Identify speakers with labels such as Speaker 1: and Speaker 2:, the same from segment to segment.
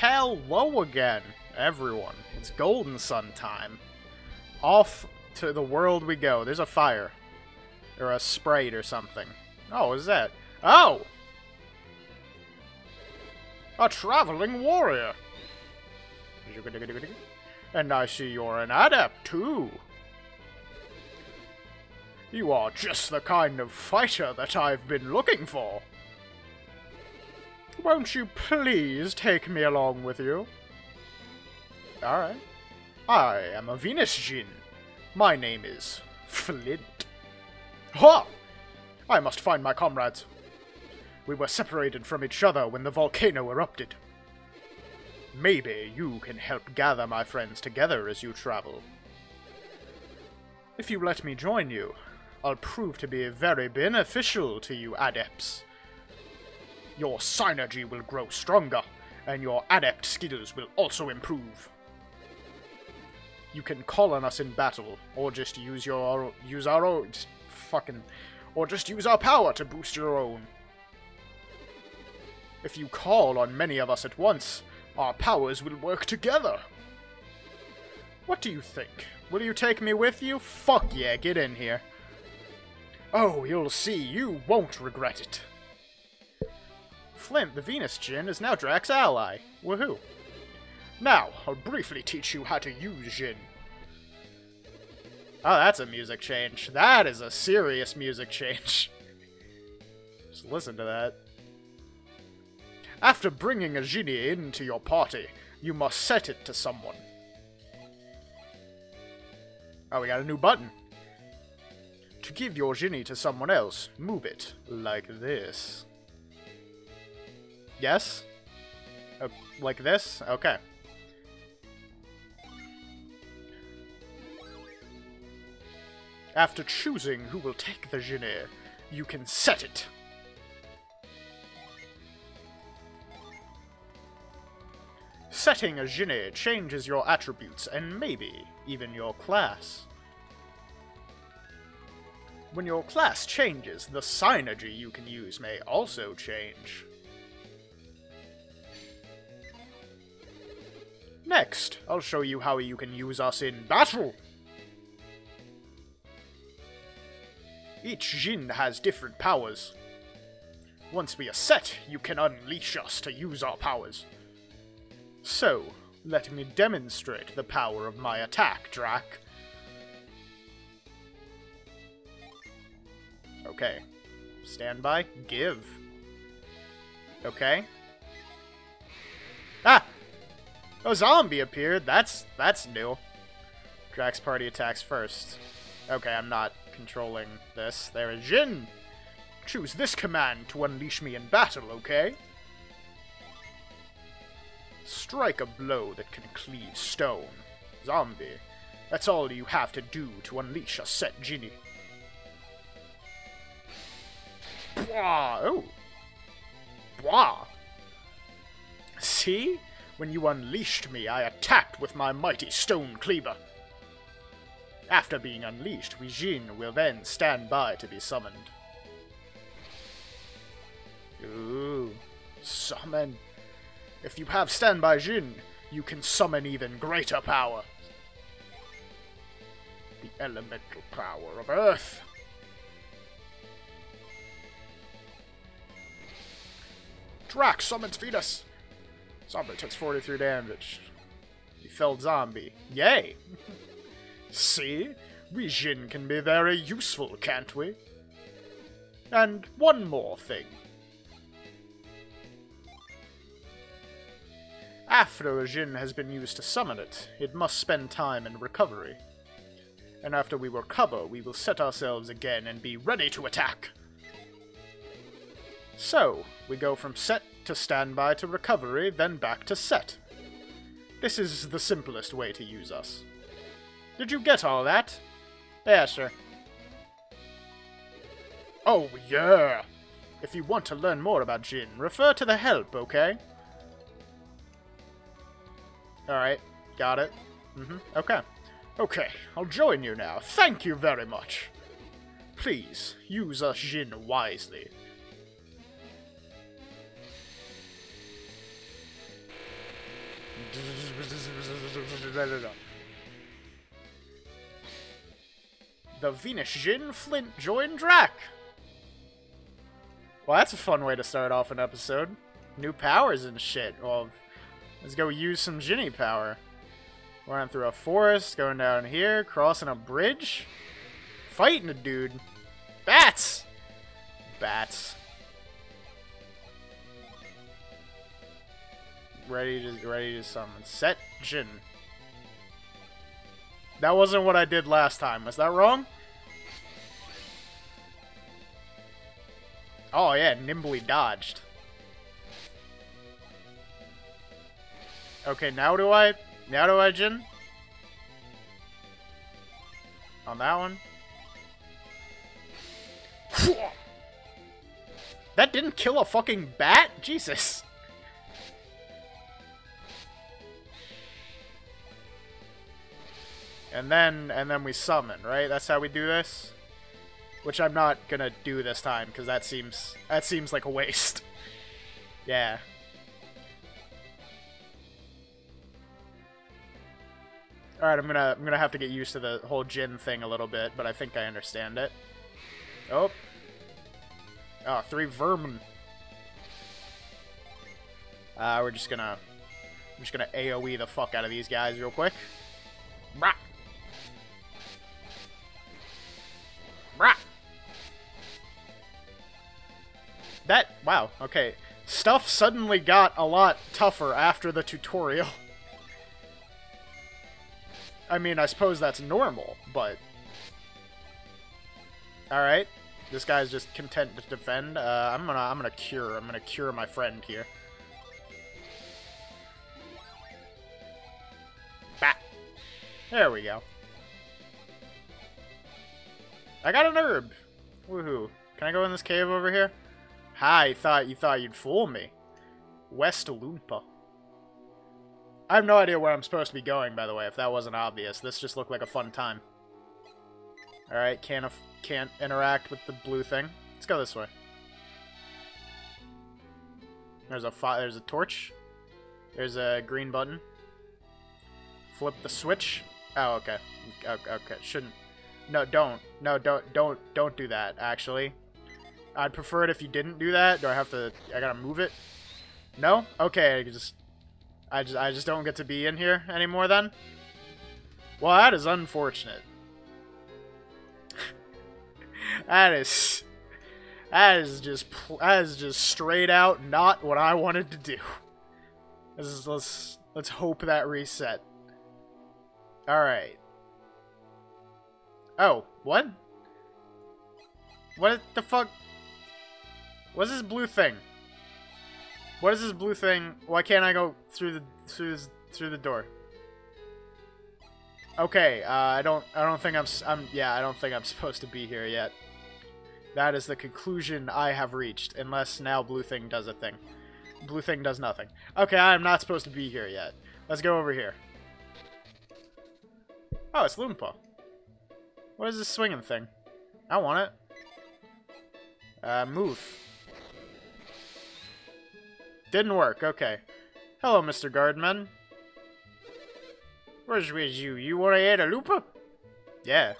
Speaker 1: Hello again, everyone. It's Golden Sun time. Off to the world we go. There's a fire. Or a sprite or something. Oh, what is that? Oh! A traveling warrior. And I see you're an adept, too. You are just the kind of fighter that I've been looking for. Won't you please take me along with you? Alright. I am a Venus Djinn. My name is Flint. Ha! I must find my comrades. We were separated from each other when the volcano erupted. Maybe you can help gather my friends together as you travel. If you let me join you, I'll prove to be very beneficial to you adepts. Your psynergy will grow stronger, and your adept skills will also improve. You can call on us in battle, or just use your use our own fucking or just use our power to boost your own. If you call on many of us at once, our powers will work together. What do you think? Will you take me with you? Fuck yeah, get in here. Oh, you'll see, you won't regret it. Flint, the Venus Djinn, is now Drac's ally. Woohoo. Now, I'll briefly teach you how to use Djinn. Oh, that's a music change. That is a serious music change. Just listen to that. After bringing a Djinni into your party, you must set it to someone. Oh, we got a new button. To give your Djinni to someone else, move it like this. Yes? Uh, like this? Okay. After choosing who will take the Djinni, you can set it. Setting a Djinni changes your attributes and maybe even your class. When your class changes, the psynergy you can use may also change. Next, I'll show you how you can use us in battle. Each Djinn has different powers. Once we are set, you can unleash us to use our powers. So, let me demonstrate the power of my attack, Drac. Okay. Stand by. Give. Okay. Ah! A zombie appeared. That's that's new. Drac's party attacks first. Okay, I'm not controlling this. There is Djinn. Choose this command to unleash me in battle, okay? Strike a blow that can cleave stone. Zombie. That's all you have to do to unleash a set Djinni. Bwah! Oh. Bwah! See? When you unleashed me, I attacked with my mighty stone cleaver. After being unleashed, we Djinn will then stand by to be summoned. Ooh, summon. If you have standby Djinn, you can summon even greater power. The elemental power of Earth. Drac summons Venus. Zombie takes 43 damage. He felled zombie. Yay! See? We Djinn can be very useful, can't we? And one more thing. After a Djinn has been used to summon it, it must spend time in recovery. And after we recover, we will set ourselves again and be ready to attack. So, we go from set to standby to recovery, then back to set. This is the simplest way to use us. Did you get all that? Yeah, sure. Oh, yeah! If you want to learn more about Djinn, refer to the help, okay? Alright, got it. Mm-hmm, okay. Okay, I'll join you now. Thank you very much. Please, use us Djinn wisely. The Venus Djinn Flint join Drac. Well, that's a fun way to start off an episode. New powers and shit. Well, let's go use some Djinni power. Running through a forest, going down here, crossing a bridge, fighting a dude. Bats! Bats. Ready to ready to summon. Set Djinn. That wasn't what I did last time. Was that wrong? Oh yeah, nimbly dodged. Okay, now do I? Now do I, Djinn? On that one? That didn't kill a fucking bat? Jesus. And then, and then we summon, right? That's how we do this? Which I'm not gonna do this time, because that seems, that seems like a waste. yeah. Alright, I'm gonna, I'm gonna have to get used to the whole Djinn thing a little bit, but I think I understand it. Oh. Oh, three vermin. Uh, we're just gonna, I'm just gonna AoE the fuck out of these guys real quick. Brah. That, wow, okay. Stuff suddenly got a lot tougher after the tutorial. I mean, I suppose that's normal, but... Alright. This guy's just content to defend. Uh, I'm gonna, I'm gonna cure. I'm gonna cure my friend here. Bah. There we go. I got an herb. Woohoo. Can I go in this cave over here? Hi, you thought you thought you'd fool me. West Lunpa. I have no idea where I'm supposed to be going, by the way, if that wasn't obvious. This just looked like a fun time. Alright, can't, can't interact with the blue thing. Let's go this way. There's a there's a torch. There's a green button. Flip the switch. Oh, okay. Okay, okay. Shouldn't no, don't. No, don't, don't, don't do that, actually. I'd prefer it if you didn't do that. Do I have to, I gotta move it? No? Okay, I just, I just, I just don't get to be in here anymore then? Well, that is unfortunate. that is, that is just, that is just straight out not what I wanted to do. Let's, let's, let's hope that reset. Alright. Oh, what? What the fuck? What's this blue thing? What is this blue thing? Why can't I go through the through this, through the door? Okay, uh, I don't I don't think I'm I'm yeah I don't think I'm supposed to be here yet. That is the conclusion I have reached, unless now blue thing does a thing. Blue thing does nothing. Okay, I am not supposed to be here yet. Let's go over here. Oh, it's Lunpa. What is this swinging thing? I want it. Uh, move. Didn't work, okay. Hello, Mr. Guardman. Where's with you? You wanna add a Loopa? Yeah.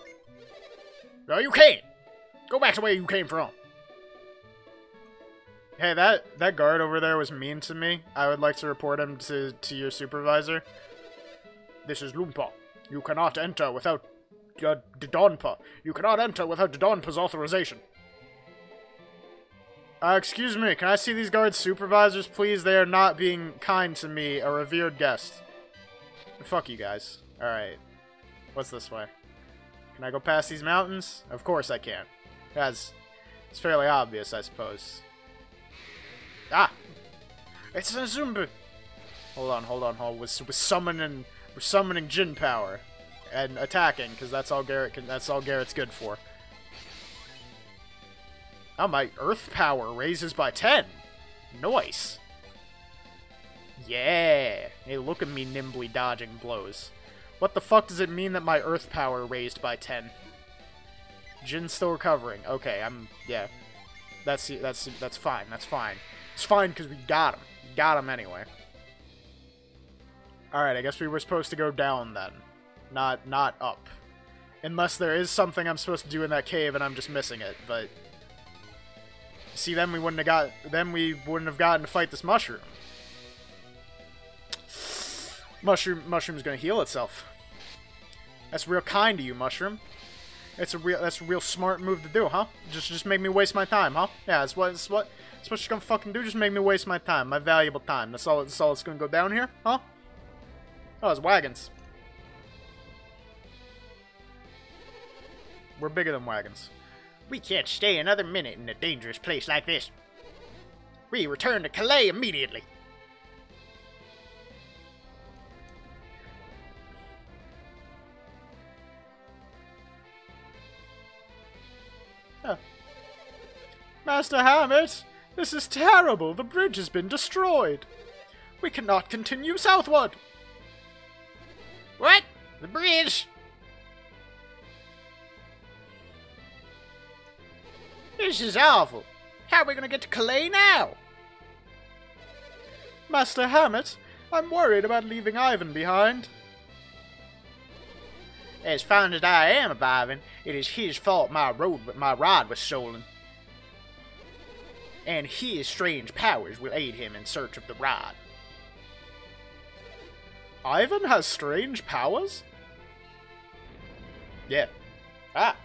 Speaker 1: No, you can't! Go back to where you came from! Hey, that, that guard over there was mean to me. I would like to report him to, to your supervisor. This is Lunpa. You cannot enter without uh, Dodonpa. You cannot enter without Dodonpa's authorization. Uh, excuse me, can I see these guards' supervisors, please? They are not being kind to me, a revered guest. Fuck you guys. Alright. What's this way? Can I go past these mountains? Of course I can. That's it's fairly obvious, I suppose. Ah! It's a Zumbu! Hold on, hold on, hold on. We're, we're summoning, we're summoning Djinn power and attacking because that's all Garet can. That's all Garet's good for. Oh, my Earth power raises by ten. Nice. Yeah. Hey, look at me nimbly dodging blows. What the fuck does it mean that my Earth power raised by ten? Djinn's still recovering. Okay, I'm yeah. That's that's that's fine. That's fine. It's fine because we got him. got him anyway. Alright, I guess we were supposed to go down then. Not, not up. Unless there is something I'm supposed to do in that cave and I'm just missing it, but... See, then we wouldn't have got... Then we wouldn't have gotten to fight this mushroom. Mushroom, mushroom's gonna heal itself. That's real kind of you, mushroom. It's a real, that's a real smart move to do, huh? Just, just make me waste my time, huh? Yeah, that's what, that's what, that's what you're gonna fucking do. Just make me waste my time, my valuable time. That's all, that's all it's gonna go down here, huh? Oh, it's wagons. We're bigger than wagons.
Speaker 2: We can't stay another minute in a dangerous place like this. We return to Kalay immediately.
Speaker 1: Master Hammet, this is terrible. The bridge has been destroyed. We cannot continue southward.
Speaker 2: What? The bridge? This is awful. How are we going to get to Kalay now?
Speaker 1: Master Hammet, I'm worried about leaving Ivan behind.
Speaker 2: As fond as I am of Ivan, it is his fault my road, my rod was stolen. And his strange powers will aid him in search of the rod.
Speaker 1: Ivan has strange powers?
Speaker 2: Yeah. Ah.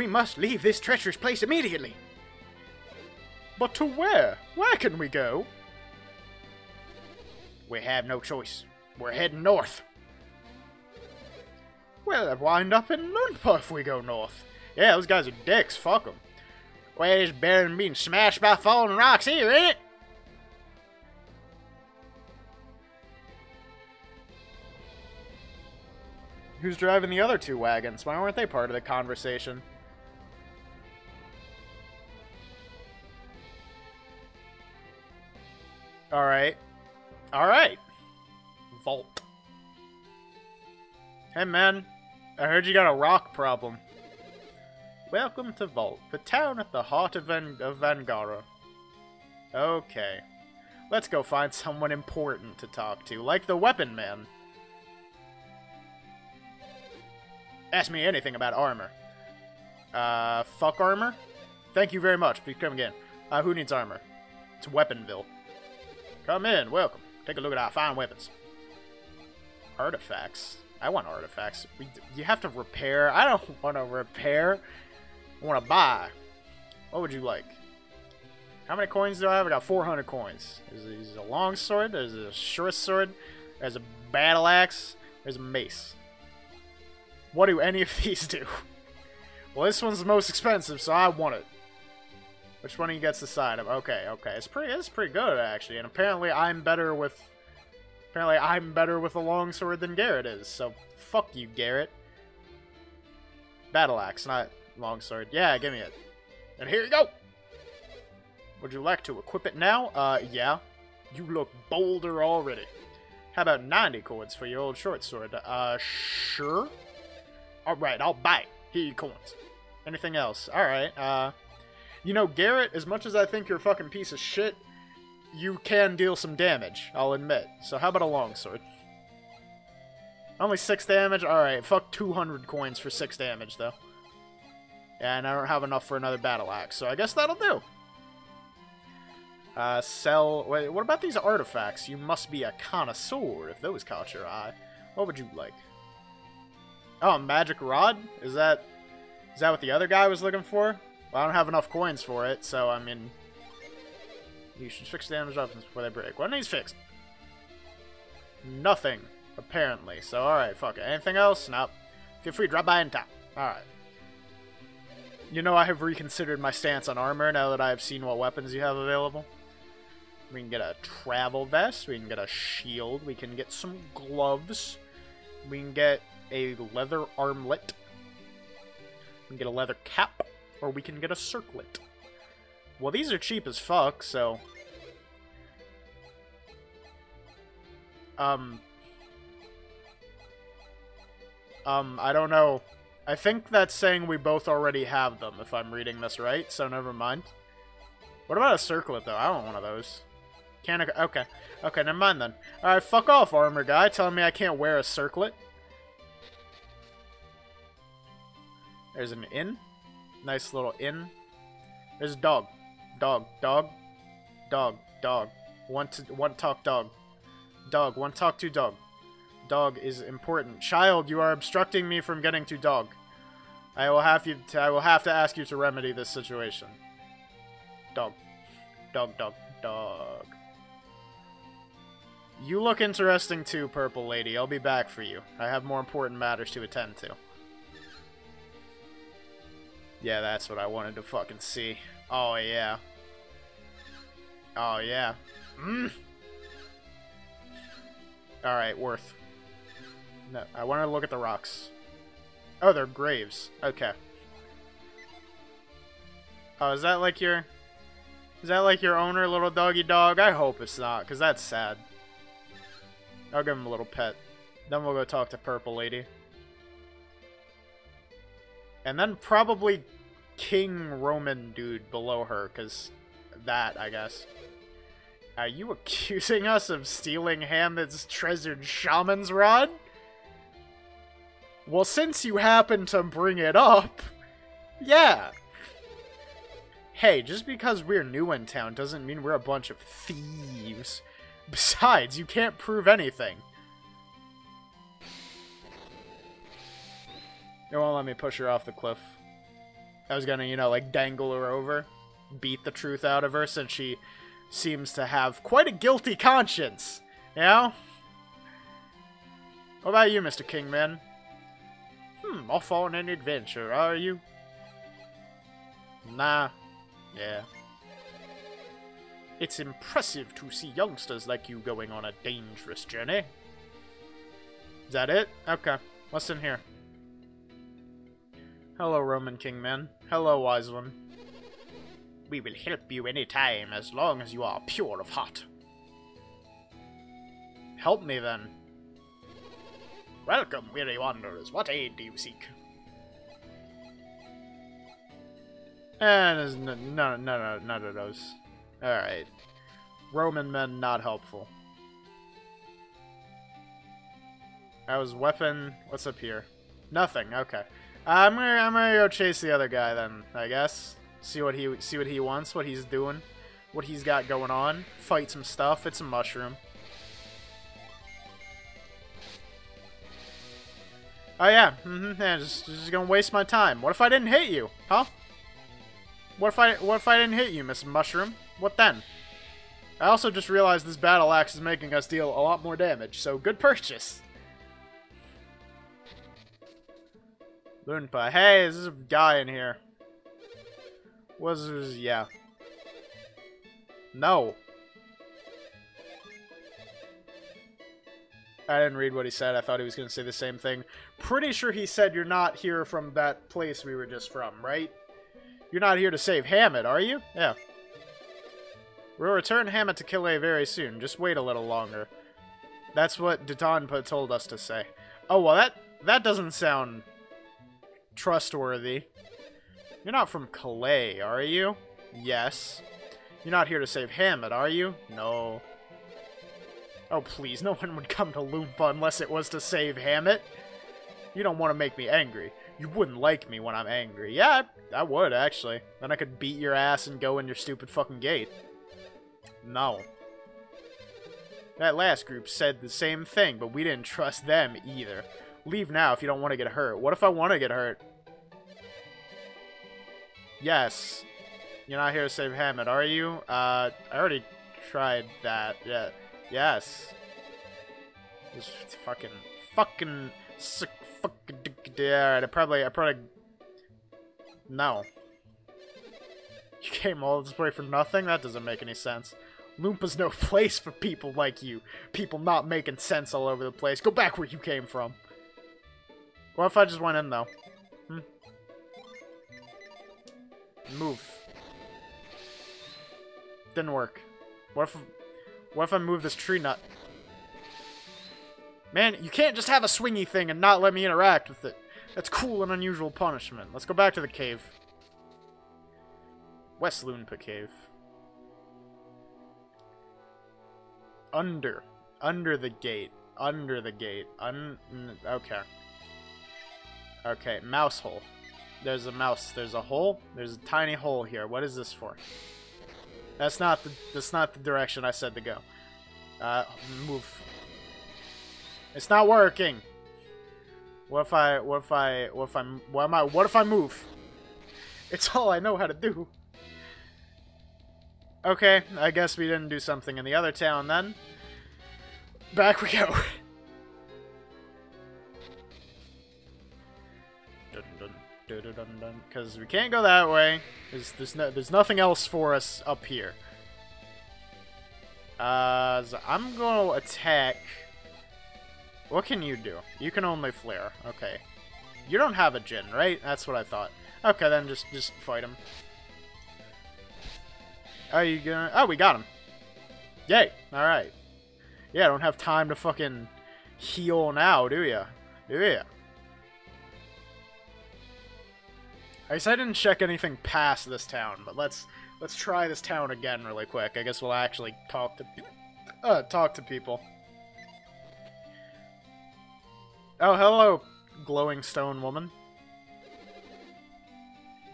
Speaker 2: We must leave this treacherous place immediately.
Speaker 1: But to where? Where can we go?
Speaker 2: We have no choice. We're heading north.
Speaker 1: Well, wind up in Lunpa if we go north. Yeah, those guys are dicks. Fuck them.
Speaker 2: Well, it's better than being smashed by falling rocks here, ain't it?
Speaker 1: Who's driving the other two wagons? Why weren't they part of the conversation? Alright. Alright. Vault. Hey man, I heard you got a rock problem. Welcome to Vault, the town at the heart of, Van of Vangara. Okay. Let's go find someone important to talk to, like the Weapon Man. Ask me anything about armor. Uh, fuck armor? Thank you very much. Please come again. Uh, who needs armor? It's Weaponville. Come in, welcome. Take a look at our fine weapons. Artifacts. I want artifacts. We, you have to repair. I don't want to repair. I want to buy. What would you like? How many coins do I have? I got 400 coins. There's a, a long sword. There's a short sword. There's a battle axe. There's a mace. What do any of these do? Well, this one's the most expensive, so I want it. Which one you gets the side of? Okay, okay. It's pretty it's pretty good actually. And apparently I'm better with apparently I'm better with a longsword than Garet is. So fuck you, Garet. Battle axe, not longsword. Yeah, give me it. And here you go. Would you like to equip it now? Uh, yeah. You look bolder already. How about 90 coins for your old short sword? Uh, sure. Alright, I'll buy it. Here you coins. Anything else? Alright, uh... You know, Garet, as much as I think you're a fucking piece of shit, you can deal some damage, I'll admit. So how about a longsword? Only 6 damage? Alright, fuck 200 coins for 6 damage, though. And I don't have enough for another battle axe, so I guess that'll do. Uh, sell... Wait, what about these artifacts? You must be a connoisseur if those caught your eye. What would you like? Oh, magic rod? Is that... Is that what the other guy was looking for? Well, I don't have enough coins for it, so I mean... You should fix the damage weapons before they break. What these fixed? Nothing, apparently. So, alright, fuck it. Anything else? Nope. Feel free to drop by in town. Alright. You know I have reconsidered my stance on armor now that I have seen what weapons you have available. We can get a travel vest, we can get a shield, we can get some gloves, we can get a leather armlet, we can get a leather cap, or we can get a circlet. Well, these are cheap as fuck, so... Um... Um, I don't know. I think that's saying we both already have them, if I'm reading this right, so never mind. What about a circlet, though? I want one of those. Can't... Okay. Okay, never mind then. Alright, fuck off, armor guy, telling me I can't wear a circlet. There's an inn. Nice little inn. There's a dog. Dog. Dog. Dog. Dog. Want to want talk dog. Dog. Want talk to dog. Dog is important. Child, you are obstructing me from getting to dog. I will have you. To, I will have to ask you to remedy this situation. Dog. Dog. Dog. Dog. You look interesting too, Purple Lady. I'll be back for you. I have more important matters to attend to. Yeah, that's what I wanted to fucking see. Oh, yeah. Oh, yeah. Mm. Alright, worth. No, I want to look at the rocks. Oh, they're graves. Okay. Oh, is that like your... Is that like your owner, little doggy dog? I hope it's not, because that's sad. I'll give him a little pet. Then we'll go talk to Purple Lady. And then probably King Roman dude below her, because that, I guess. Are you accusing us of stealing Hammet's treasured shaman's rod? Well, since you happen to bring it up, yeah. Hey, just because we're new in town doesn't mean we're a bunch of thieves. Besides, you can't prove anything. It won't let me push her off the cliff. I was gonna, you know, like dangle her over, beat the truth out of her since she seems to have quite a guilty conscience. You know? What about you, Mr. Kingman? Hmm, off on an adventure, are you? Nah. Yeah. It's impressive to see youngsters like you going on a dangerous journey. Is that it? Okay. What's in here? Hello, Roman Kingman. Hello, Wise One.
Speaker 2: We will help you any time, as long as you are pure of heart.
Speaker 1: Help me, then.
Speaker 2: Welcome, weary wanderers. What aid do you seek?
Speaker 1: Eh, and no, no, no, none of those. Alright. Roman men not helpful. That was weapon. What's up here? Nothing. Okay. I'm gonna I'm gonna go chase the other guy then. I guess. See what he see what he wants. What he's doing. What he's got going on. Fight some stuff. It's a mushroom. Oh yeah. Mm-hmm. Yeah. Just just gonna waste my time. What if I didn't hit you? Huh? What if I what if I didn't hit you, Miss Mushroom? What then? I also just realized this battle axe is making us deal a lot more damage, so good purchase. Lunpa. Hey, there's a guy in here. Was yeah. No. I didn't read what he said. I thought he was going to say the same thing. Pretty sure he said you're not here from that place we were just from, right? You're not here to save Hammet, are you? Yeah. We'll return Hammet to Kalay very soon. Just wait a little longer. That's what Dodonpa told us to say. Oh, well, that, that doesn't sound trustworthy. You're not from Kalay, are you? Yes. You're not here to save Hammet, are you? No. Oh, please, no one would come to Lunpa unless it was to save Hammet. You don't want to make me angry. You wouldn't like me when I'm angry. Yeah, I, I would, actually. Then I could beat your ass and go in your stupid fucking gate. No. That last group said the same thing, but we didn't trust them either. Leave now if you don't want to get hurt. What if I want to get hurt? Yes. You're not here to save Hammet, are you? Uh, I already tried that. Yeah. Yes. This fucking... Fucking... Sick, fucking... Yeah, I probably... I probably... No. You came all this way for nothing? That doesn't make any sense. Lunpa's no place for people like you. People not making sense all over the place. Go back where you came from. What if I just went in, though? Move. Didn't work. What if... What if I move this tree nut? Man, you can't just have a swingy thing and not let me interact with it. That's cool and unusual punishment. Let's go back to the cave. West Lunpa Cave. Under. Under the gate. Under the gate. Un... Okay. Okay, mouse hole. There's a mouse. There's a hole. There's a tiny hole here. What is this for? That's not the that's not the direction I said to go. Uh, move. It's not working. What if I what if I what if I what am I what if I move? It's all I know how to do. Okay, I guess we didn't do something in the other town then. Back we go. Because we can't go that way. There's there's no there's nothing else for us up here. Uh, so I'm gonna attack. What can you do? You can only flare. Okay. You don't have a Djinn, right? That's what I thought. Okay, then just just fight him. Are you gonna? Oh, we got him. Yay! All right. Yeah, I don't have time to fucking heal now, do ya? Do ya? I guess I didn't check anything past this town, but let's let's try this town again really quick. I guess we'll actually talk to uh, talk to people. Oh, hello, glowing stone woman.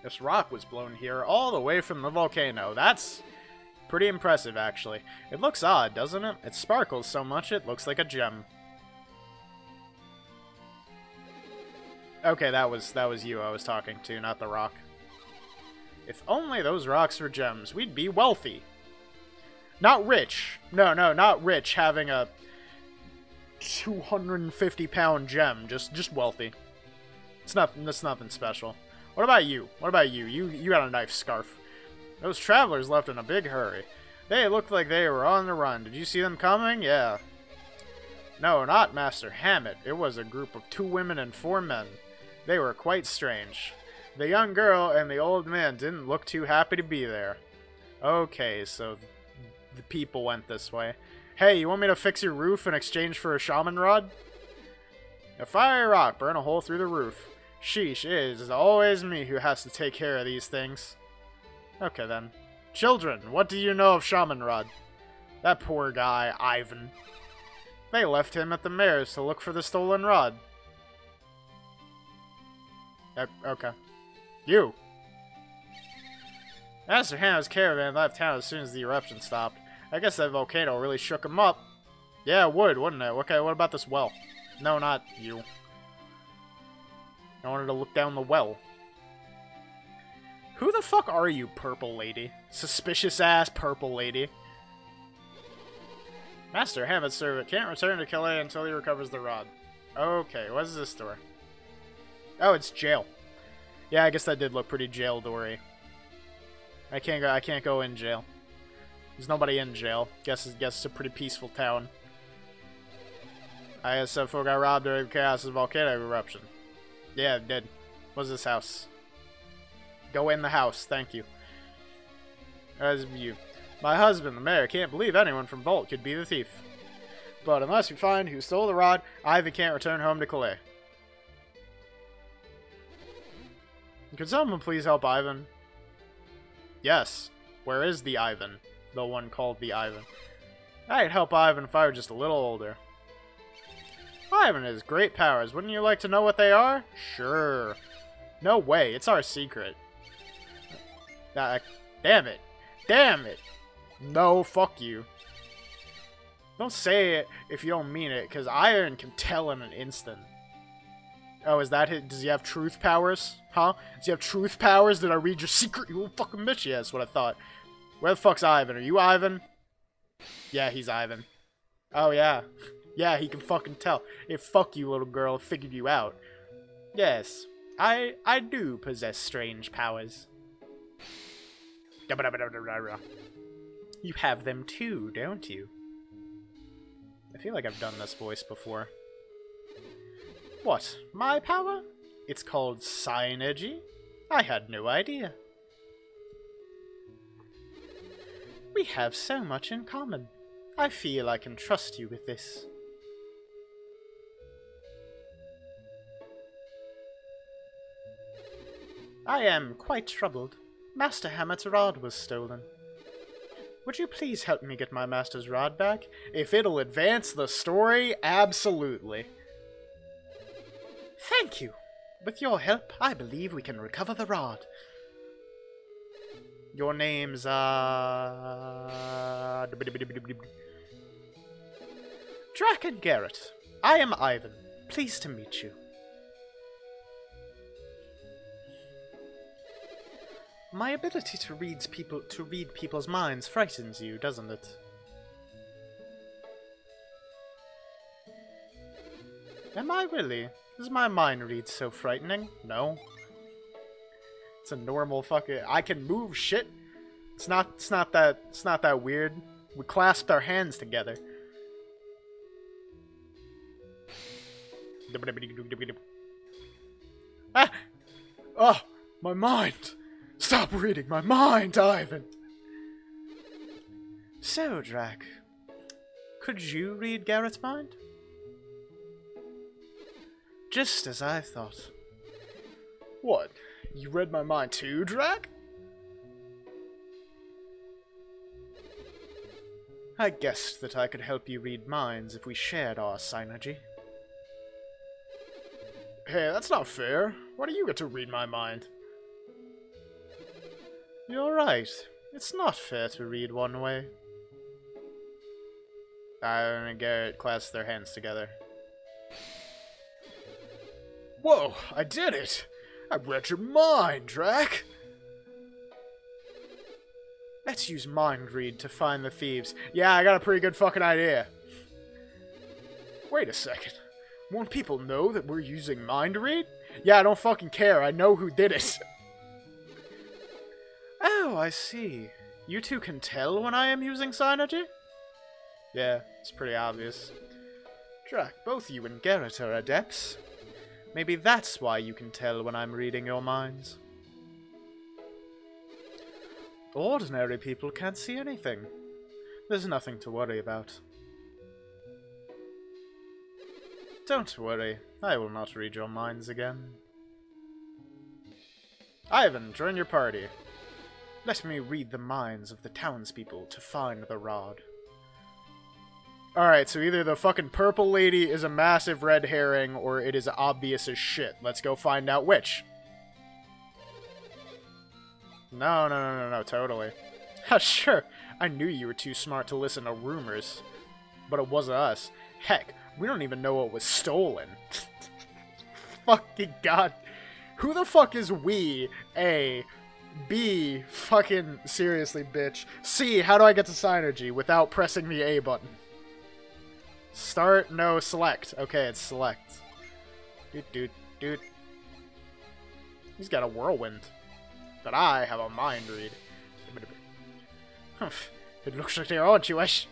Speaker 1: This rock was blown here all the way from the volcano. That's pretty impressive, actually. It looks odd, doesn't it? It sparkles so much it looks like a gem. Okay, that was that was you I was talking to, not the rock. If only those rocks were gems, we'd be wealthy. Not rich. No, no, not rich having a 250 pound gem, just just wealthy. It's not that's nothing special. What about you? What about you? You you got a knife scarf. Those travelers left in a big hurry. They looked like they were on the run. Did you see them coming? Yeah. No, not Master Hammet. It was a group of two women and four men. They were quite strange. The young girl and the old man didn't look too happy to be there. Okay, so the people went this way. Hey, you want me to fix your roof in exchange for a shaman rod? A fire rock, burn a hole through the roof. Sheesh, it is always me who has to take care of these things. Okay then. Children, what do you know of Shaman Rod? That poor guy, Ivan. They left him at the mayor's to look for the stolen rod. Okay. You! Master Hammet's caravan left town as soon as the eruption stopped. I guess that volcano really shook him up. Yeah, it would, wouldn't it? Okay, what about this well? No, not you. I wanted to look down the well. Who the fuck are you, purple lady? Suspicious ass purple lady. Master Hammet's servant can't return to Kalay until he recovers the rod. Okay, what is this door? Oh, it's jail. Yeah, I guess that did look pretty jail dory. I can't go. I can't go in jail. There's nobody in jail. Guess guess it's a pretty peaceful town. I some folk got robbed during chaos of volcano eruption. Yeah, it did. What's this house? Go in the house, thank you. As you. My husband, the mayor, can't believe anyone from Vault could be the thief. But unless we find who stole the rod, Ivan can't return home to Kalay. Could someone please help Ivan? Yes. Where is the Ivan? The one called the Ivan. I'd help Ivan if I were just a little older. Ivan has great powers. Wouldn't you like to know what they are? Sure. No way. It's our secret. Uh, damn it. Damn it. No, fuck you. Don't say it if you don't mean it, because Ivan can tell in an instant. Oh, is that it? Does he have truth powers? Huh? Does he have truth powers? Did I read your secret, you little fucking bitch? Yeah, that's what I thought. Where the fuck's Ivan? Are you Ivan? Yeah, he's Ivan. Oh, yeah. Yeah, he can fucking tell. If fuck you, little girl, figured you out. Yes, I I do possess strange powers. You have them too, don't you? I feel like I've done this voice before. What, my power? It's called Psynergy? I had no idea. We have so much in common. I feel I can trust you with this. I am quite troubled. Master Hammet's rod was stolen. Would you please help me get my master's rod back? If it'll advance the story, absolutely. Thank you. With your help, I believe we can recover the rod. Your name's, uh... Drac and Garet. I am Ivan. Pleased to meet you. My ability to read people to read people's minds frightens you, doesn't it? Am I really? Does my mind read so frightening? No. It's a normal fucking I can move shit. It's not it's not that it's not that weird. We clasped our hands together. Ah! Oh, my mind! Stop reading my mind, Ivan! So, Drac, could you read Garet's mind? Just as I thought. What? You read my mind too, Drac? I guessed that I could help you read minds if we shared our psynergy. Hey, that's not fair. Why do you get to read my mind? You're right. It's not fair to read one way. Ivan and Garet clasp their hands together. Whoa, I did it! I read your mind, Drac! Let's use mind read to find the thieves. Yeah, I got a pretty good fucking idea. Wait a second. Won't people know that we're using mind read? Yeah, I don't fucking care. I know who did it. Oh, I see. You two can tell when I am using Psynergy? Yeah, it's pretty obvious. Drac, both you and Garet are adepts. Maybe that's why you can tell when I'm reading your minds. Ordinary people can't see anything. There's nothing to worry about. Don't worry, I will not read your minds again. Ivan, join your party. Let me read the minds of the townspeople to find the rod. Alright, so either the fucking purple lady is a massive red herring, or it is obvious as shit. Let's go find out which. No, no, no, no, no, totally. sure, I knew you were too smart to listen to rumors. But it wasn't us. Heck, we don't even know what was stolen. fucking god. Who the fuck is we? A. B. Fucking seriously, bitch. C. How do I get to Psynergy without pressing the A button? Start, no, select. Okay, it's select. Dude, dude, doot. He's got a whirlwind. But I have a mind read. It looks like they're on to us.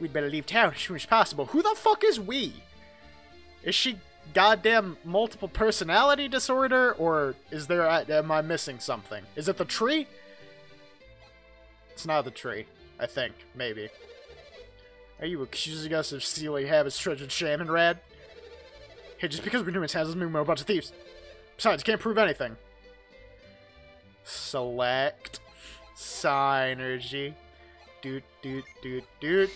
Speaker 1: We'd better leave town as soon as possible. Who the fuck is we? Is she goddamn multiple personality disorder, or is there, uh, am I missing something? Is it the tree? It's not the tree, I think, maybe. Are you accusing us of stealing Hammet's treasure Shaman Rad? Hey, just because we're it doesn't mean we're a bunch of thieves. Besides, can't prove anything. Select. Psynergy. Doot, doot, doot, doot.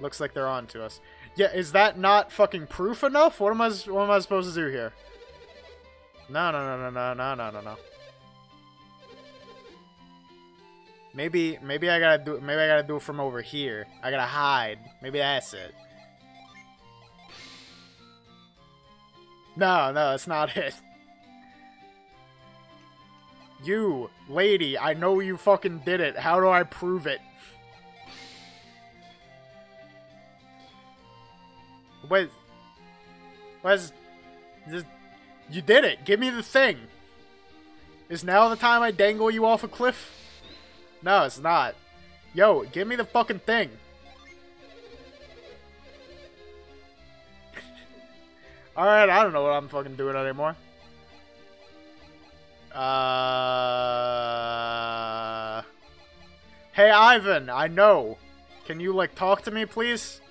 Speaker 1: Looks like they're on to us. Yeah, is that not fucking proof enough? What am I what am I supposed to do here? No, no, no, no, no, no, no, no, no. Maybe maybe I gotta do maybe I gotta do it from over here. I gotta hide. Maybe that's it. No, no, that's not it. You, lady, I know you fucking did it. How do I prove it? What? Was this? You did it. Give me the thing. Is now the time I dangle you off a cliff? No, it's not. Yo, give me the fucking thing. Alright, I don't know what I'm fucking doing anymore. Uh... Hey, Ivan, I know. Can you, like, talk to me, please?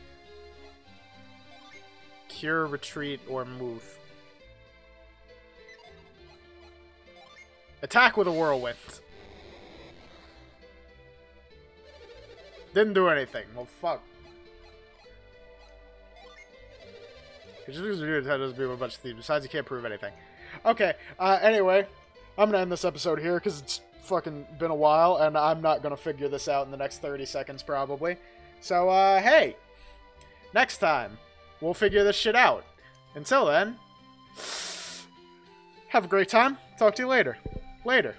Speaker 1: Cure, retreat, or move. Attack with a whirlwind. Didn't do anything. Well, fuck. Just because we do doesn't do a bunch of things. Besides, you can't prove anything. Okay, uh, anyway, I'm gonna end this episode here because it's fucking been a while, and I'm not gonna figure this out in the next 30 seconds, probably. So, uh, hey, next time, we'll figure this shit out. Until then, have a great time. Talk to you later. Later.